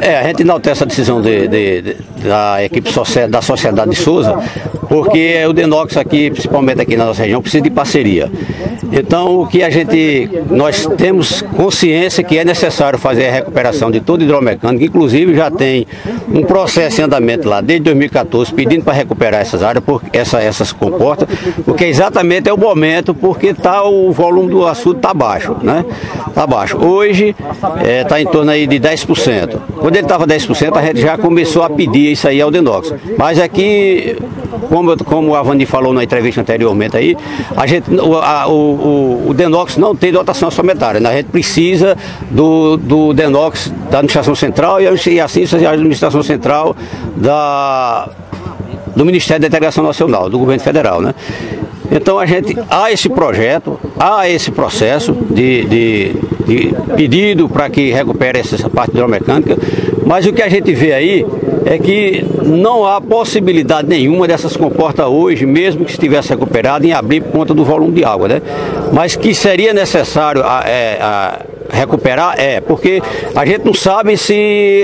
É, a gente enaltece essa decisão de, de, de, da equipe da Sociedade de Souza, porque o Denox aqui, principalmente aqui na nossa região, precisa de parceria. Então, o que a gente, nós temos consciência que é necessário fazer a recuperação de todo hidromecânico, inclusive já tem um processo em andamento lá desde 2014, pedindo para recuperar essas áreas, porque essa, essas comportas, porque exatamente é o momento, porque tá, o volume do açude está baixo, né? Está baixo. Hoje está é, tá em torno aí de 10%. Quando ele estava 10%, a gente já começou a pedir isso aí ao Denox. Mas aqui, como, como a Vandi falou na entrevista anteriormente aí, a gente, o, a, o, o Denox não tem dotação orçamentária. Né? A gente precisa do, do Denox da administração central e, e assim a administração central da, do Ministério da Integração Nacional, do governo federal, né? Então a gente há esse projeto, há esse processo de, de, de pedido para que recupere essa parte hidromecânica, mas o que a gente vê aí é que não há possibilidade nenhuma dessas comportas hoje, mesmo que estivesse recuperado, em abrir conta do volume de água, né? Mas que seria necessário a, é, a recuperar, é, porque a gente não sabe se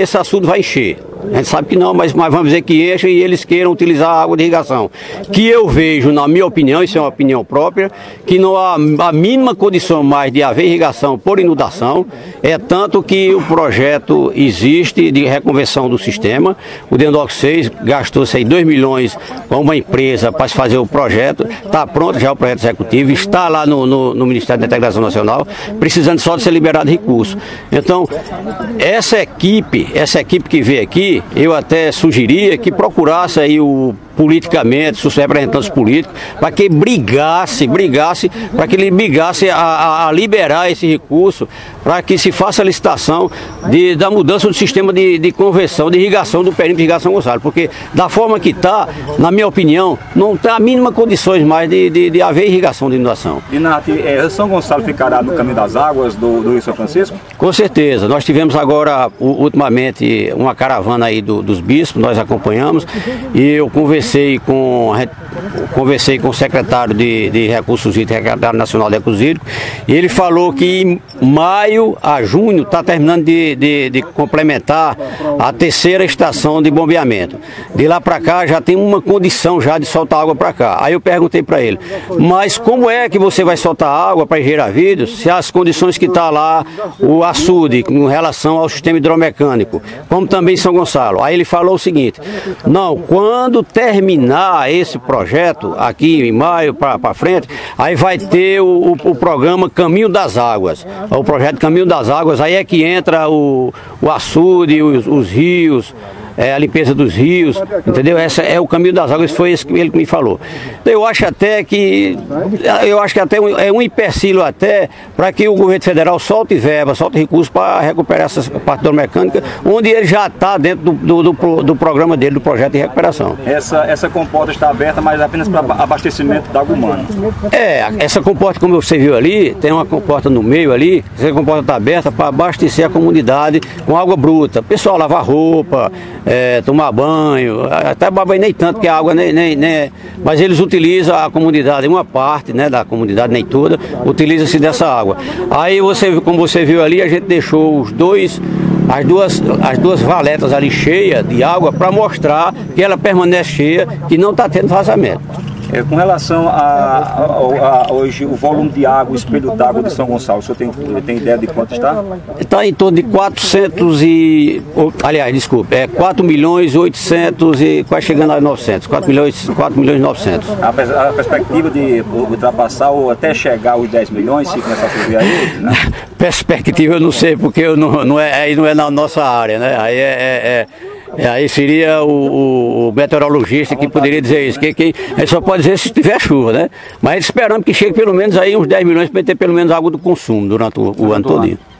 esse assunto vai encher. A gente sabe que não, mas, mas vamos dizer que encha e eles queiram utilizar a água de irrigação. Que eu vejo, na minha opinião, isso é uma opinião própria, que não há a mínima condição mais de haver irrigação por inundação. É tanto que o projeto existe de reconversão do sistema. O Dendox 6 gastou-se aí 2 milhões com uma empresa para fazer o projeto. Está pronto já o projeto executivo, está lá no, no, no Ministério da Integração Nacional, precisando só de ser liberado recurso. Então, essa equipe, essa equipe que veio aqui, eu até sugeria que procurasse aí o politicamente, os representantes políticos, para que brigasse, brigasse, para que ele brigasse a, a, a, liberar esse recurso, para que se faça a licitação de, da mudança do sistema de, de conversão, de irrigação do perímetro de irrigação Gonçalo, porque da forma que está, na minha opinião, não tem a mínima condições mais de, de, de haver irrigação de inundação. E Nath, é, São Gonçalo ficará no caminho das águas do, do Rio São Francisco? Com certeza, nós tivemos agora, ultimamente, uma caravana aí do, dos bispos, nós acompanhamos, e eu conversei conversei com, conversei com o secretário de, de Recursos Hídricos, secretário nacional de Recursos Hídricos, e ele falou que em maio a junho está terminando de, de, de, complementar a terceira estação de bombeamento. De lá para cá já tem uma condição já de soltar água para cá. Aí eu perguntei para ele, mas como é que você vai soltar água para gerar vidros se as condições que está lá o açude com relação ao sistema hidromecânico, como também São Gonçalo? Aí ele falou o seguinte, não, quando terminar esse projeto aqui em maio para frente, aí vai ter o, o, o, programa Caminho das Águas. O projeto Caminho das Águas, aí é que entra o, o açude, os, os rios, é, a limpeza dos rios, entendeu? Esse é o caminho das águas, foi isso que ele me falou. Então, eu acho até que, eu acho que até é um empecilho até para que o governo federal solte verba, solte recursos para recuperar essa parte da mecânica, onde ele já está dentro do, do, do, do, programa dele, do projeto de recuperação. Essa, essa comporta está aberta, mas apenas para abastecimento da água humana. É, essa comporta, como você viu ali, tem uma comporta no meio ali, essa comporta está aberta para abastecer a comunidade com água bruta. O pessoal lavar roupa, é, tomar banho, até banho nem tanto, que a água nem, nem, nem, Mas eles utilizam a comunidade, uma parte né, da comunidade, nem toda, utiliza-se dessa água. Aí você, como você viu ali, a gente deixou os dois as duas, as duas valetas ali cheias de água para mostrar que ela permanece cheia, que não está tendo vazamento. É, com relação a, a, a, hoje o volume de água, o espelho d'água de São Gonçalo, o senhor tem, tem ideia de quanto está? Está em torno de 400 e... Aliás, desculpe, é 4 milhões 800 e quase chegando a 900. 4 milhões, 4 milhões e 900. A, a perspectiva de ultrapassar ou até chegar aos 10 milhões, se começar a subir aí? Né? perspectiva eu não sei, porque eu não, não é, aí não é na nossa área, né? Aí é, é, é é, aí seria o, o, meteorologista que poderia dizer isso. Que, que, ele só pode dizer se tiver chuva, né? Mas esperamos que chegue pelo menos aí uns 10 milhões para ter pelo menos água do consumo durante o, o ano todo.